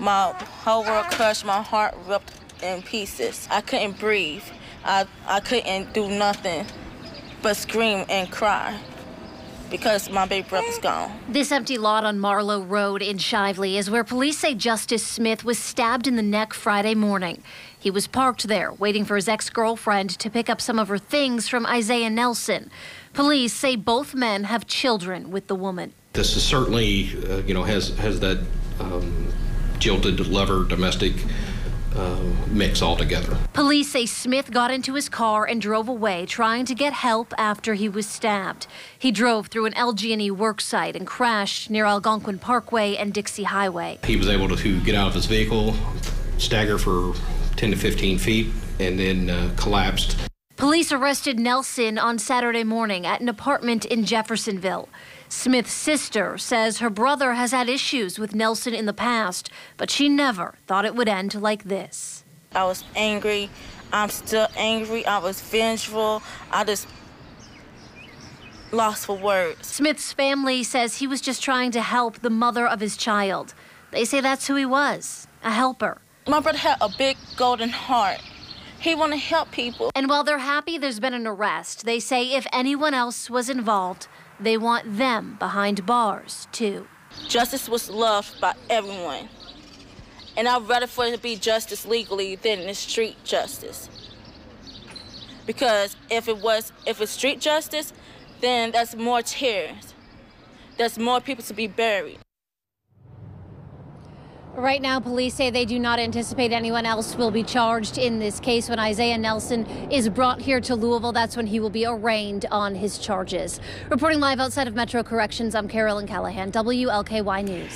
My whole world crushed, my heart ripped in pieces. I couldn't breathe. I, I couldn't do nothing but scream and cry because my baby brother's gone. This empty lot on Marlow Road in Shively is where police say Justice Smith was stabbed in the neck Friday morning. He was parked there, waiting for his ex girlfriend to pick up some of her things from Isaiah Nelson. Police say both men have children with the woman. This is certainly, uh, you know, has has that um, jilted lover domestic uh, mix altogether. Police say Smith got into his car and drove away, trying to get help after he was stabbed. He drove through an LG&E worksite and crashed near Algonquin Parkway and Dixie Highway. He was able to get out of his vehicle, stagger for 10 to 15 feet, and then uh, collapsed. Police arrested Nelson on Saturday morning at an apartment in Jeffersonville. Smith's sister says her brother has had issues with Nelson in the past, but she never thought it would end like this. I was angry. I'm still angry. I was vengeful. I just lost for words. Smith's family says he was just trying to help the mother of his child. They say that's who he was, a helper. My brother had a big golden heart. He want to help people. And while they're happy there's been an arrest, they say if anyone else was involved, they want them behind bars, too. Justice was loved by everyone. And I'd rather for it to be justice legally than the street justice. Because if it was, if it's street justice, then that's more tears. There's more people to be buried. Right now, police say they do not anticipate anyone else will be charged in this case. When Isaiah Nelson is brought here to Louisville, that's when he will be arraigned on his charges. Reporting live outside of Metro Corrections, I'm Carolyn Callahan, WLKY News.